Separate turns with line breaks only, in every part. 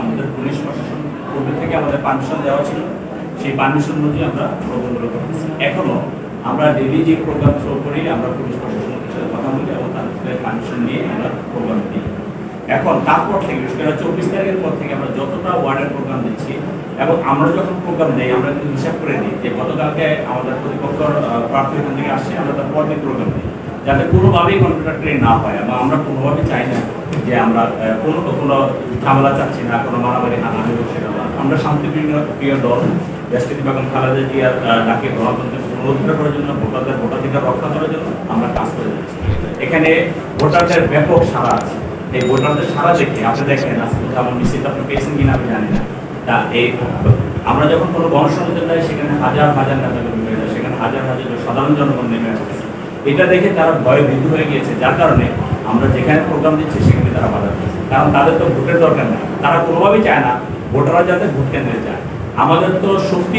আমাদের পুলিশ প্রশাসন পূর্ব থেকে আমাদের পারমিশন দেওয়া ছিল। সেই পারমিশন অনুযায়ী আমরা প্রোগ্রামগুলো করতেছি এখনও আমরা ডেলি যে প্রোগ্রাম শুরু করি, আমরা পুলিশ প্রশাসনের সাথে কথা বলি এবং তাদের পারমিশন নিয়ে আমরা প্রোগ্রাম দিই। এখন তারপর থেকে, বিশেষ করে চব্বিশ তারিখের পর থেকে আমরা যতটা ওয়ার্ডের প্রোগ্রাম দিচ্ছি এবং আমরা যখন প্রোগ্রাম দেই, আমরা একটু হিসাব করে নিই যে গতকালকে আমাদের প্রতিপক্ষ প্রার্থী থেকে আসছে, আমরা তার পরদিন প্রোগ্রাম দিই। যাতে কোনোভাবেই কন্ট্রাক্টরে না হয় এবং আমরা কোনোভাবে চাই না যে আমরা কোনো কোনো ঝামেলা চাচ্ছি না, কোনো মারামারি হানাহানি হচ্ছে না। আমরা শান্তিপ্রিয় প্রিয় দল দেশটিতে বেগম খালেদা জিয়ার ডাকে গণতন্ত্রকে পুনরুদ্ধার করার জন্য, ভোটারদের ভোটাধিকার রক্ষা করার জন্য, আমরা কাজ করে যাচ্ছি। এখানে ভোটারদের ব্যাপক সারা আছে। এই ভোটারদের সারা দেখে আপনি দেখেন, আজকে আমার মিছিল আপনি পেয়েছেন কিনা আমি জানি না। তা এই, আমরা যখন কোনো গণসংযোগে যাই সেখানে হাজার হাজার নেতা সেখানে হাজার হাজার সাধারণ জনগণ নেমে আসতেছে এটা দেখে তারা ভয়ে ভীত হয়ে গিয়েছে। যার কারণে আমরা যেখানে প্রোগ্রাম দিচ্ছি, সেখানে তারা বাধা দিচ্ছে কারণ তাদের তো ভোটের দরকার নেই। তারা কোনোভাবেই চায় না ভোটাররা যাতে ভোট কেন্দ্রে যায়। আমাদের তো শক্তি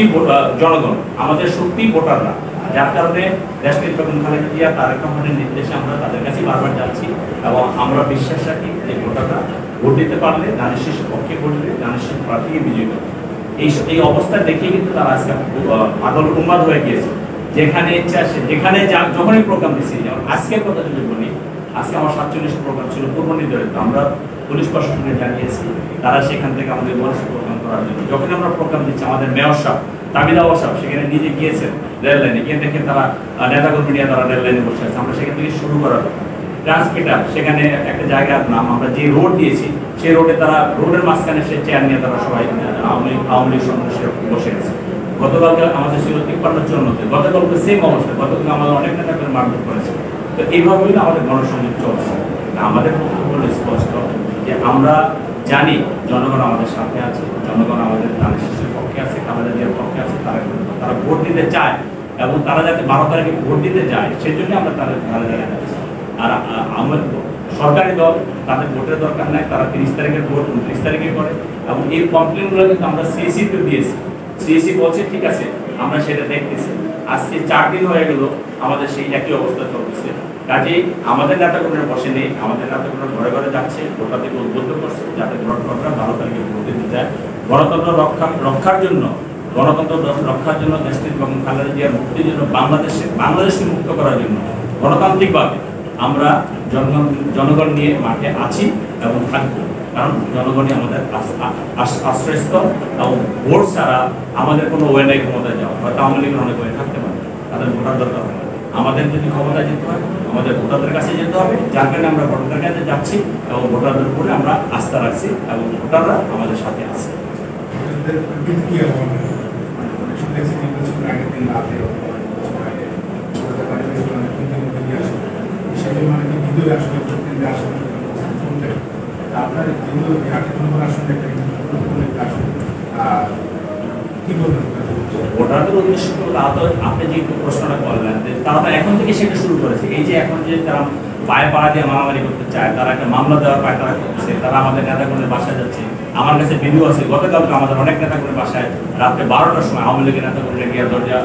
জনগণ, আমাদের শক্তি ভোটাররা। যার কারণে দেশটির বেগম খালেদা জিয়া তারেক রহমানের নির্দেশে আমরা তাদের কাছে বারবার যাচ্ছি এবং আমরা বিশ্বাস রাখি যে ভোটাররা ভোট দিতে পারলে ধানের শীর্ষ পক্ষে ভোট দিলে ধানের শীর্ষ প্রার্থীকে বিজয়ী করবে। এই এই অবস্থা দেখে কিন্তু তারা আজকে পাগল উন্মাদ হয়ে গিয়েছে। যেখানে ইচ্ছা সে যেখানে যখনই প্রোগ্রাম দিচ্ছি যেমন আজকের কথা যদি বলি, আজকে আমার সাতচল্লিশ প্রোগ্রাম ছিল পূর্ব নির্ধারিত, আমরা পুলিশ প্রশাসনকে জানিয়েছি, তারা সেখান থেকে আমাদের বয়স প্রোগ্রাম করার জন্য। যখন আমরা প্রোগ্রাম দিচ্ছি, আমাদের মেয়র সাহেব তামিদা সাহেব, সেখানে নিজে গিয়েছেন রেল লাইনে গিয়ে দেখে তারা নেতাকর্মী নিয়ে তারা রেল লাইনে বসে আছে। আমরা সেখান থেকে শুরু করার কথা ট্রান্সমিটার সেখানে একটা জায়গার নাম আমরা যে রোড দিয়েছি, সেই রোডে তারা রোডের মাঝখানে সে চেয়ার নিয়ে তারা সবাই আওয়ামী আওয়ামী লীগ সদস্য বসে আছে। গতকালকে আমাদের ছিল তিপ্পান্ন চুয়ান্নতে গতকালকে সেম অবস্থা। গতকাল আমাদের অনেক নেতা করে মারধর করেছে। তো এইভাবেই না আমাদের গণসংযোগ চলছে। আমাদের হলো স্পষ্ট যে আমরা জানি জনগণ আমাদের সাথে আছে, জনগণ আমাদের তাদের শিশুর পক্ষে আছে আমাদের যে পক্ষে আছে, তারা তারা ভোট দিতে চায় এবং তারা যাতে বারো তারিখে ভোট দিতে যায় সেই জন্য আমরা তাদের ধারে যাচ্ছি। আর, আ- আমার সরকারি দল, তাদের ভোটের দরকার নাই, তারা তিরিশ তারিখের ভোট, উনত্রিশ তারিখে করে। এবং এই কমপ্লেনগুলো কিন্তু আমরা সিএসি তে দিয়েছি। সিএসি বলছে, ঠিক আছে, আমরা সেটা দেখতেছি। আজকে চার দিন হয়ে গেল, আমাদের সেই একই অবস্থা চলতেছে। কাজেই আমাদের নেতাকর্মীরা বসে নেই, আমাদের নেতাকর্মীরা ঘরে ঘরে যাচ্ছে ভোটারদেরকে উদ্বুদ্ধ করছে, যাতে ভোটাররা বারো তারিখে ভোট দিতে যায় গণতন্ত্র রক্ষা, রক্ষার জন্য, গণতন্ত্র রক্ষার জন্য দেশটির এবং খালেদা জিয়ার মুক্তির জন্য বাংলাদেশে বাংলাদেশকে মুক্ত করার জন্য গণতান্ত্রিকভাবে আমরা জনগণ জনগণ নিয়ে মাঠে আছি এবং থাকব। কারণ জনগণই আমাদের আশ্রয়স্থল এবং ভোট ছাড়া আমাদের কোনো ওয়ে নাই ক্ষমতায় যাওয়া। হয়তো আওয়ামী লীগের অনেক ওয়ে থাকতে পারে, তাদের ভোটার দরকার হবে। আমাদের যদি ক্ষমতায় যেতে হয়, আমাদের ভোটারদের কাছে যেতে হবে, যার কারণে আমরা ভোটারদের কাছে যাচ্ছি এবং ভোটারদের উপরে আমরা আস্থা রাখছি এবং ভোটাররা আমাদের সাথে আছে।
আগের দিন রাতে হিসাবে মানে ভিতরে আসলে আসলে শুনতেন আপনার যেগুলো আট নম্বর আসলে একটা আর কি বলবেন
ভোটারদের উদ্দেশ্য করে তারা তো, আপনি যে প্রশ্নটা করলেন, যে তারা তো এখন থেকে সেটা শুরু করেছে। এই যে এখন যে তারা পায়ে পাড়া দিয়ে মারামারি করতে চায়, তারা একটা মামলা দেওয়ার পায়, তারা করছে তারা আমাদের নেতাকর্মীর বাসায় যাচ্ছে। আমার কাছে ভিডিও আছে গতকালকে আমাদের অনেক নেতাকর্মীর বাসায়, রাত্রে বারোটার সময় আওয়ামী লীগের নেতা করে গিয়ে দরজা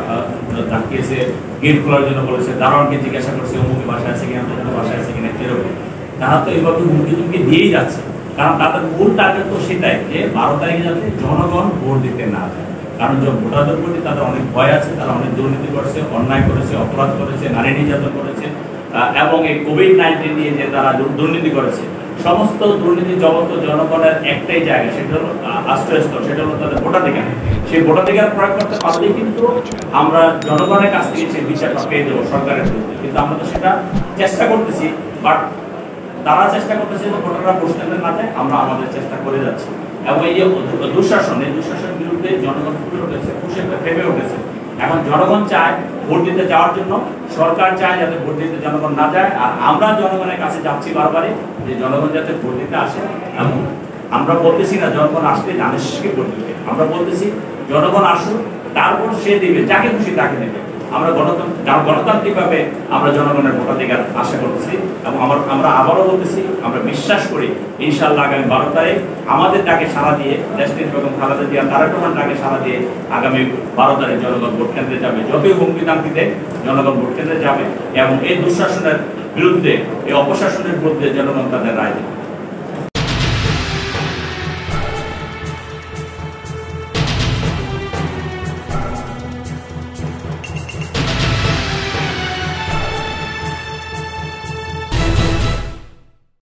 তাকিয়েছে গেট খোলার জন্য বলেছে, দারোয়ানকে জিজ্ঞাসা করছে, অমুকে বাসায় আছে কিনা তোদের বাসায় আছে কিনা এরকম তারা তো এইভাবে হুমকি টুমকি দিয়েই যাচ্ছে, কারণ তাদের মূল টার্গেট তো সেটাই, যে বারো তারিখে যাতে জনগণ ভোট দিতে না যায় কারণ যে ভোটারদের প্রতি তাদের অনেক ভয় আছে, তারা অনেক দুর্নীতি করেছে, অন্যায় করেছে, অপরাধ করেছে, নারী নির্যাতন করেছে এবং এই কোভিড নাইন্টিন নিয়ে যে তারা দুর্নীতি করেছে সমস্ত দুর্নীতি জগত জনগণের একটাই জায়গা, সেটা হলো আশ্রয়স্থল, সেটা হলো তাদের ভোটাধিকার। সেই ভোটাধিকার প্রয়োগ করতে পারলেই কিন্তু আমরা জনগণের কাছ থেকে সেই বিচারটা পেয়ে যাব সরকারের কিন্তু আমরা তো সেটা চেষ্টা করতেছি, বাট তারা চেষ্টা করতেছে যে ভোটাররা প্রশ্নের না যায়, আমরা আমাদের চেষ্টা করে যাচ্ছি। এবং এই যে দুঃশাসন, এই দুঃশাসনের বিরুদ্ধে জনগণ ফুটে উঠেছে খুশি ফেপে উঠেছে। এখন জনগণ চায় ভোট দিতে যাওয়ার জন্য, সরকার চায় যাতে ভোট দিতে জনগণ না যায়। আর আমরা জনগণের কাছে যাচ্ছি বারবারে যে জনগণ যাতে ভোট দিতে আসে এবং আমরা বলতেছি না জনগণ আসলে জানিসকে ভোট দিতে আমরা বলতেছি, জনগণ আসুক, তারপর সে দিবে, যাকে খুশি তাকে দেবে। আমরা গণতন্ত্র গণতান্ত্রিকভাবে আমরা জনগণের ভোটাধিকার আশা করতেছি এবং আমার আমরা আবারও বলতেছি, আমরা বিশ্বাস করি ইনশাল্লাহ আগামী বারো তারিখ আমাদের ডাকে সাড়া দিয়ে দেশটির বেগম খালেদা জিয়া তারেক রহমান ডাকে সাড়া দিয়ে আগামী বারো তারিখ জনগণ ভোট কেন্দ্রে যাবে। যতই হুমকি জনগণ ভোট কেন্দ্রে যাবে এবং এই দুঃশাসনের বিরুদ্ধে, এই অপশাসনের বিরুদ্ধে জনগণ তাদের রায় দেবে।